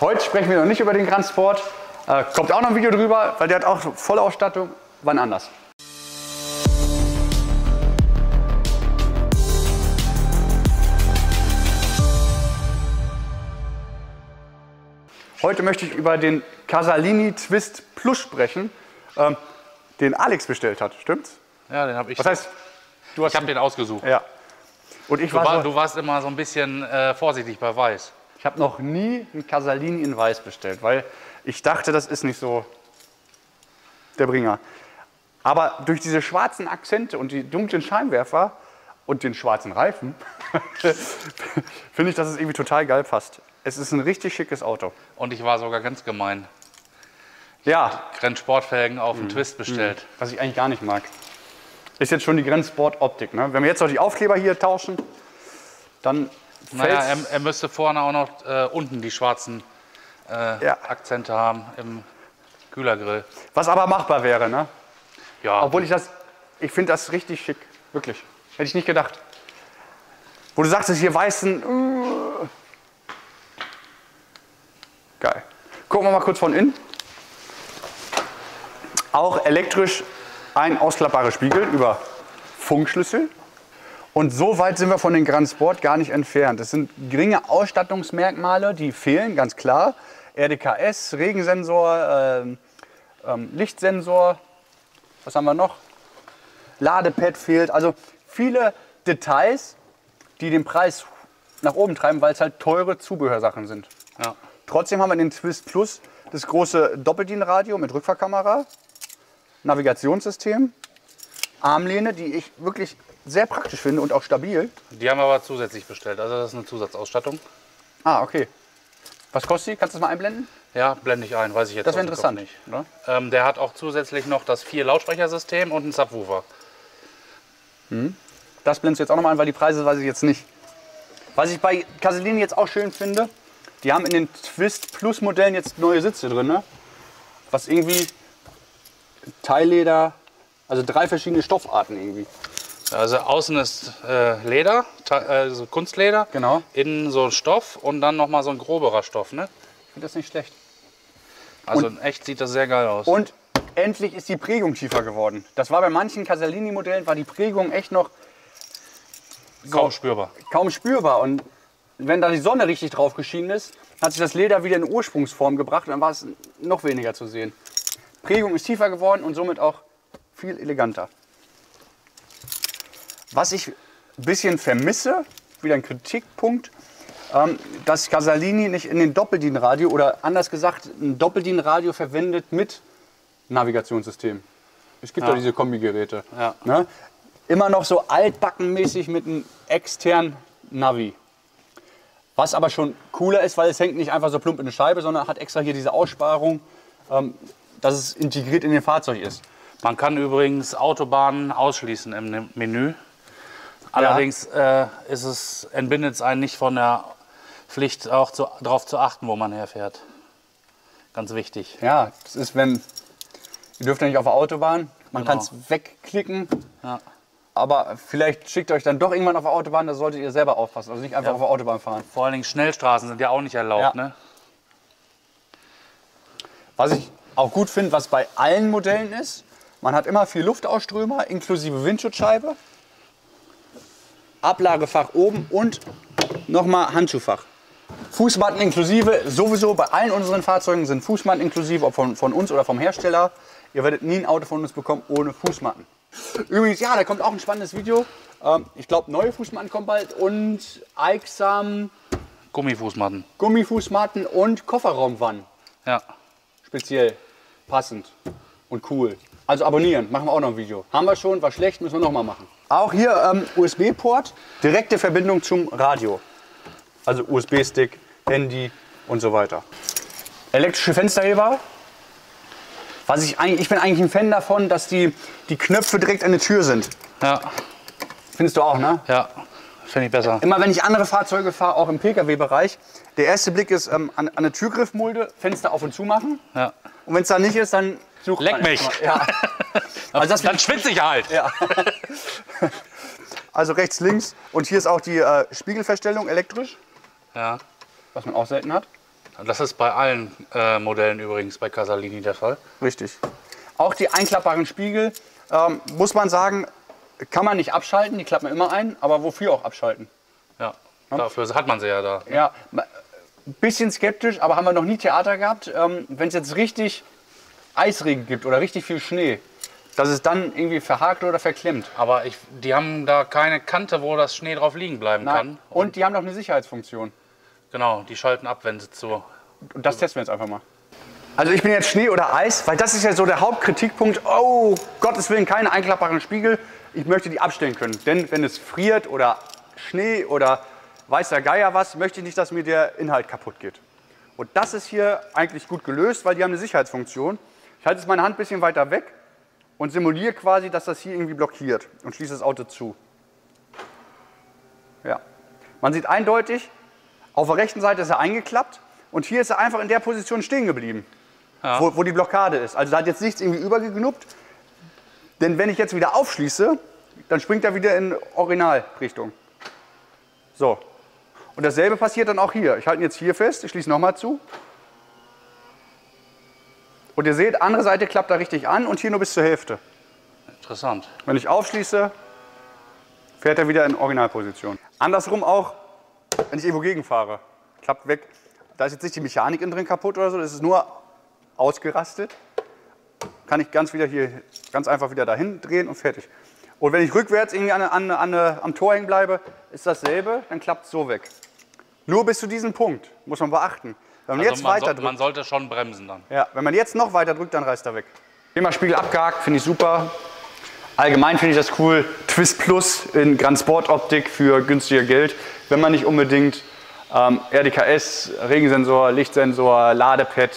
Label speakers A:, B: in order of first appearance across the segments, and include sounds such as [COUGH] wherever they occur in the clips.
A: Heute sprechen wir noch nicht über den Grand Sport. Äh, kommt auch noch ein Video drüber, weil der hat auch volle Ausstattung. Wann anders. Heute möchte ich über den Casalini Twist Plus sprechen, ähm, den Alex bestellt hat. Stimmt's?
B: Ja, den habe ich.
A: Was heißt, du hast
B: ich habe den ausgesucht.
A: ja. Und ich
B: Du,
A: war,
B: war,
A: so,
B: du warst immer so ein bisschen äh, vorsichtig bei Weiß.
A: Ich habe noch nie einen Casalini in Weiß bestellt, weil ich dachte, das ist nicht so der Bringer. Aber durch diese schwarzen Akzente und die dunklen Scheinwerfer und den schwarzen Reifen [LAUGHS] finde ich, dass es irgendwie total geil passt. Es ist ein richtig schickes Auto.
B: Und ich war sogar ganz gemein.
A: Ja,
B: Grenzsportfelgen auf
A: Mhm.
B: den Twist bestellt.
A: was ich eigentlich gar nicht mag. Ist jetzt schon die Grenzsport-Optik. Ne? Wenn wir jetzt noch die Aufkleber hier tauschen, dann
B: Naja, er, er müsste vorne auch noch äh, unten die schwarzen äh,
A: Ja.
B: Akzente haben im Kühlergrill.
A: was aber machbar wäre. Ne?
B: Ja,
A: Obwohl ich das, ich finde das richtig schick, wirklich. Hätte ich nicht gedacht. Wo du sagst, es hier weißen. Uh. Geil. Gucken wir mal kurz von innen. Auch elektrisch ein ausklappbarer Spiegel über Funkschlüssel. Und so weit sind wir von den Grand Sport gar nicht entfernt. Es sind geringe Ausstattungsmerkmale, die fehlen, ganz klar. RDKS, Regensensor, ähm, ähm, Lichtsensor, was haben wir noch? Ladepad fehlt. Also viele Details, die den Preis nach oben treiben, weil es halt teure Zubehörsachen sind.
B: ja.
A: Trotzdem haben wir den Twist Plus, das große Doppeldienradio mit Rückfahrkamera, Navigationssystem, Armlehne, die ich wirklich sehr praktisch finde und auch stabil.
B: Die haben wir aber zusätzlich bestellt. Also das ist eine Zusatzausstattung.
A: Ah, okay. Was kostet die? Kannst du das mal einblenden?
B: Ja, blende ich ein, weiß ich jetzt
A: Das wäre interessant.
B: nicht.
A: Ne?
B: Ähm, der hat auch zusätzlich noch das vier Lautsprechersystem und einen Subwoofer.
A: Das blendest du jetzt auch nochmal ein, weil die Preise weiß ich jetzt nicht. Was ich bei Casalini jetzt auch schön finde, die haben in den Twist Plus Modellen jetzt neue Sitze drin, ne? Was irgendwie Teilleder, also drei verschiedene Stoffarten irgendwie.
B: Also außen ist äh, Leder, also Kunstleder.
A: Genau.
B: Innen so ein Stoff und dann nochmal so ein groberer Stoff. Ne?
A: Ich finde das nicht schlecht.
B: Also in echt sieht das sehr geil aus.
A: Und endlich ist die Prägung tiefer geworden. Das war bei manchen Casalini Modellen war die Prägung echt noch
B: Kaum spürbar.
A: kaum spürbar. Und wenn da die Sonne richtig drauf geschienen ist, hat sich das Leder wieder in Ursprungsform gebracht und dann war es noch weniger zu sehen. Prägung ist tiefer geworden und somit auch viel eleganter. Was ich ein bisschen vermisse, wieder ein Kritikpunkt, ähm, dass Casalini nicht in den Doppeldienradio oder anders gesagt ein Doppeldienradio verwendet mit Navigationssystem. Es gibt ja,
B: Ja.
A: diese Kombigeräte.
B: Ja.
A: Ne? Immer noch so altbackenmäßig mit einem externen Navi. Was aber schon cooler ist, weil es hängt nicht einfach so plump in eine Scheibe, sondern hat extra hier diese Aussparung, ähm, dass es integriert in dem Fahrzeug ist.
B: Man kann übrigens Autobahnen ausschließen im Menü. Allerdings äh, ist es, entbindet es einen nicht von der Pflicht, auch zu, darauf zu achten, wo man herfährt. Ganz wichtig.
A: Ja, das ist, wenn. Ihr dürft ja nicht auf der Autobahn. Man
B: Genau.
A: kann es wegklicken.
B: Ja.
A: Aber vielleicht schickt euch dann doch irgendwann auf der Autobahn, da solltet ihr selber aufpassen. Also nicht einfach
B: Ja.
A: auf der Autobahn fahren.
B: Vor allen Dingen Schnellstraßen sind ja auch nicht erlaubt.
A: Ja.
B: Ne?
A: Was ich auch gut finde, was bei allen Modellen ist, man hat immer viel Luftausströmer inklusive Windschutzscheibe, Ablagefach oben und nochmal Handschuhfach. Fußmatten inklusive, sowieso bei allen unseren Fahrzeugen sind Fußmatten inklusive, ob von, von uns oder vom Hersteller. Ihr werdet nie ein Auto von uns bekommen ohne Fußmatten. Übrigens, ja, da kommt auch ein spannendes Video. Ähm, ich glaube, neue Fußmatten kommen bald und Eiksam,
B: Gummifußmatten.
A: Gummifußmatten und Kofferraumwannen
B: Ja.
A: speziell passend und cool. Also abonnieren, machen wir auch noch ein Video. Haben wir schon, war schlecht, müssen wir noch mal machen. Auch hier ähm, USB-Port, direkte Verbindung zum Radio. Also USB-Stick, Handy und so weiter. Elektrische Fensterheber. Was ich, eigentlich, ich bin eigentlich ein Fan davon, dass die, die Knöpfe direkt an der Tür sind.
B: Ja.
A: Findest du auch, ne?
B: Ja. Finde ich besser.
A: Immer wenn ich andere Fahrzeuge fahre, auch im Pkw-Bereich, der erste Blick ist ähm, an, an der Türgriffmulde, Fenster auf und zu machen.
B: Ja.
A: Und wenn es da nicht ist, dann sucht
B: Leck mich.
A: Ja. [LAUGHS] Also, das
B: Dann schwitze ich halt.
A: ja. [LAUGHS] also rechts, links. Und hier ist auch die äh, Spiegelverstellung elektrisch,
B: Ja.
A: was man auch selten hat.
B: Das ist bei allen äh, Modellen übrigens bei Casalini der Fall.
A: Richtig. Auch die einklappbaren Spiegel, ähm, muss man sagen, kann man nicht abschalten, die klappen immer ein, aber wofür auch abschalten?
B: Ja, dafür hat man sie ja da.
A: Ja, ma- ein bisschen skeptisch, aber haben wir noch nie Theater gehabt. Ähm, Wenn es jetzt richtig Eisregen gibt oder richtig viel Schnee, dass es dann irgendwie verhakt oder verklemmt.
B: Aber ich, die haben da keine Kante, wo das Schnee drauf liegen bleiben kann.
A: Und die haben noch eine Sicherheitsfunktion.
B: Genau, die schalten ab, wenn sie zu.
A: Und das testen wir jetzt einfach mal. Also ich bin jetzt Schnee oder Eis, weil das ist ja so der Hauptkritikpunkt. Oh, Gottes Willen, keine einklappbaren Spiegel. Ich möchte die abstellen können. Denn wenn es friert oder Schnee oder weiß der Geier was, möchte ich nicht, dass mir der Inhalt kaputt geht. Und das ist hier eigentlich gut gelöst, weil die haben eine Sicherheitsfunktion. Ich halte jetzt meine Hand ein bisschen weiter weg und simuliere quasi, dass das hier irgendwie blockiert und schließe das Auto zu. Ja. Man sieht eindeutig, auf der rechten Seite ist er eingeklappt und hier ist er einfach in der Position stehen geblieben, wo, wo die Blockade ist. Also da hat jetzt nichts irgendwie übergegnuppt. Denn wenn ich jetzt wieder aufschließe, dann springt er wieder in Originalrichtung. So. Und dasselbe passiert dann auch hier. Ich halte ihn jetzt hier fest, ich schließe nochmal zu. Und ihr seht, andere Seite klappt da richtig an und hier nur bis zur Hälfte.
B: Interessant.
A: Wenn ich aufschließe, fährt er wieder in Originalposition. Andersrum auch, wenn ich irgendwo gegenfahre. Klappt weg. Da ist jetzt nicht die Mechanik innen drin kaputt oder so, das ist nur ausgerastet. Kann ich ganz wieder hier, ganz einfach wieder dahin drehen und fertig. Und wenn ich rückwärts irgendwie an, an, an, am Tor hängen bleibe, ist dasselbe, dann klappt es so weg. Nur bis zu diesem Punkt, muss man beachten. Wenn man
B: Also
A: jetzt
B: man,
A: weiter
B: so,
A: drückt,
B: man sollte schon bremsen dann.
A: ja, wenn man jetzt noch weiter drückt, dann reißt er weg. Thema Spiegel abgehakt, finde ich super. Allgemein finde ich das cool. Twist Plus in Grand Sport Optik für günstiger Geld. Wenn man nicht unbedingt ähm, RDKS, Regensensor, Lichtsensor, Ladepad,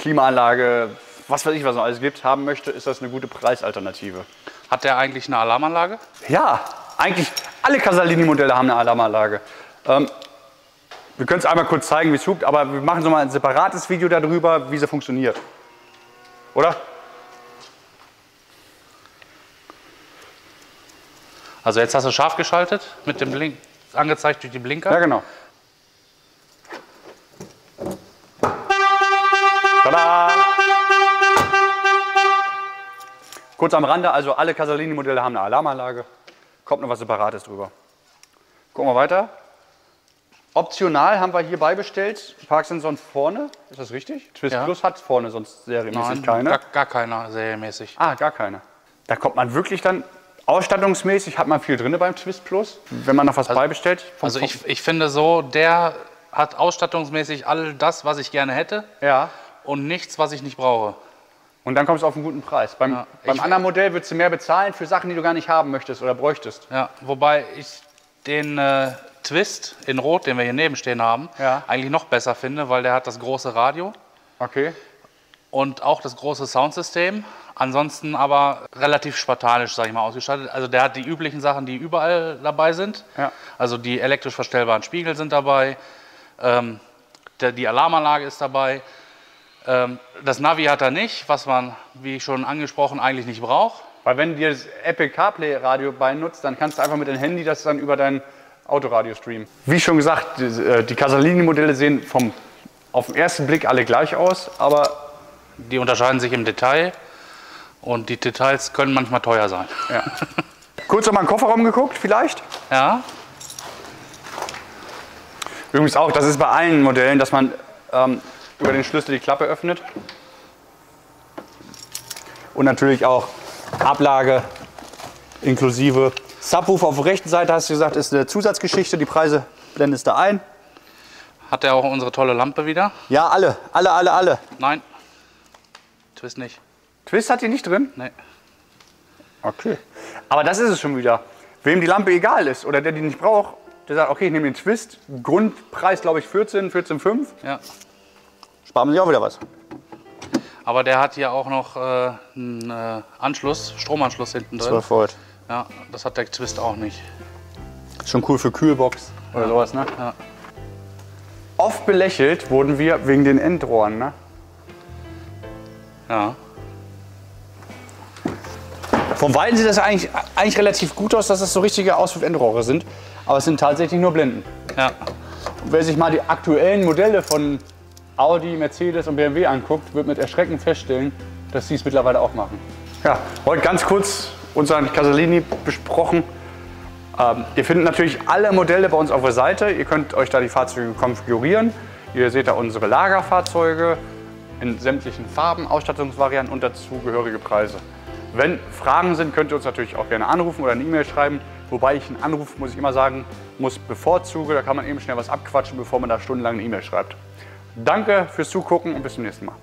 A: Klimaanlage, was weiß ich, was noch alles gibt, haben möchte, ist das eine gute Preisalternative.
B: Hat der eigentlich eine Alarmanlage?
A: Ja, eigentlich alle Casalini-Modelle haben eine Alarmanlage. Ähm, wir können es einmal kurz zeigen, wie es hupt, aber wir machen so mal ein separates Video darüber, wie sie funktioniert. Oder?
B: Also jetzt hast du scharf geschaltet mit dem Blink, angezeigt durch die Blinker.
A: Ja, genau. Tada! Kurz am Rande, also alle Casalini-Modelle haben eine Alarmanlage. Kommt noch was Separates drüber. Gucken wir weiter. Optional haben wir hier beibestellt Parksensoren vorne. Ist das richtig? Twist
B: Ja.
A: Plus hat vorne sonst serienmäßig
B: Nein,
A: keine.
B: Gar, gar keiner serienmäßig.
A: Ah, gar keine. Da kommt man wirklich dann, ausstattungsmäßig hat man viel drin beim Twist Plus, wenn man noch was beibestellt. Vom-
B: Also ich, ich finde so, der hat ausstattungsmäßig all das, was ich gerne hätte
A: Ja.
B: und nichts, was ich nicht brauche.
A: Und dann kommst du auf einen guten Preis. Beim,
B: Ja,
A: beim anderen Modell würdest du mehr bezahlen für Sachen, die du gar nicht haben möchtest oder bräuchtest.
B: Ja, wobei ich den äh, Twist in Rot, den wir hier neben stehen haben,
A: Ja.
B: eigentlich noch besser finde, weil der hat das große Radio
A: Okay.
B: und auch das große Soundsystem. Ansonsten aber relativ spartanisch, sage ich mal, ausgestattet. Also der hat die üblichen Sachen, die überall dabei sind.
A: Ja.
B: Also die elektrisch verstellbaren Spiegel sind dabei, ähm, der, die Alarmanlage ist dabei. Ähm, das Navi hat er nicht, was man, wie schon angesprochen, eigentlich nicht braucht.
A: Weil wenn du dir das Apple CarPlay Radio beinutzt, dann kannst du einfach mit deinem Handy das dann über dein Autoradio streamen. Wie schon gesagt, die, äh, die Casalini-Modelle sehen vom, auf den ersten Blick alle gleich aus, aber
B: Die unterscheiden sich im Detail und die Details können manchmal teuer sein.
A: ja. Kurz noch mal in den Kofferraum geguckt, vielleicht?
B: Ja,
A: Übrigens auch, das ist bei allen Modellen, dass man ähm, über den Schlüssel die Klappe öffnet. Und natürlich auch Ablage inklusive. Subwoofer auf der rechten Seite, hast du gesagt, ist eine Zusatzgeschichte. Die Preise blendest du ein.
B: hat er auch unsere tolle Lampe wieder?
A: Ja, alle, alle, alle, alle.
B: Nein, Twist nicht.
A: Twist hat die nicht drin?
B: Nee.
A: Okay. Aber das ist es schon wieder. Wem die Lampe egal ist oder der die nicht braucht, der sagt, okay, ich nehme den Twist. Grundpreis, glaube ich, 14, 14,5.
B: Ja.
A: Sparen wir sich auch wieder was.
B: Aber der hat hier auch noch äh, einen äh, Anschluss, Stromanschluss hinten drin.
A: 12 Volt.
B: Ja, das hat der Twist auch nicht.
A: Schon cool für Kühlbox oder sowas, ne?
B: Ja.
A: Oft belächelt wurden wir wegen den Endrohren, ne?
B: Ja.
A: Vom Weiten sieht das eigentlich, eigentlich relativ gut aus, dass das so richtige Auspuff-Endrohre sind. Aber es sind tatsächlich nur Blenden.
B: Ja.
A: Und wer sich mal die aktuellen Modelle von Audi, Mercedes und BMW anguckt, wird mit Erschrecken feststellen, dass sie es mittlerweile auch machen. Ja, heute ganz kurz unseren Casalini besprochen. Ähm, ihr findet natürlich alle Modelle bei uns auf der Seite. Ihr könnt euch da die Fahrzeuge konfigurieren. Ihr seht da unsere Lagerfahrzeuge in sämtlichen Farben, Ausstattungsvarianten und dazugehörige Preise. Wenn Fragen sind, könnt ihr uns natürlich auch gerne anrufen oder eine E-Mail schreiben. Wobei ich einen Anruf, muss ich immer sagen, muss bevorzuge. Da kann man eben schnell was abquatschen, bevor man da stundenlang eine E-Mail schreibt. Danke fürs Zugucken und bis zum nächsten Mal.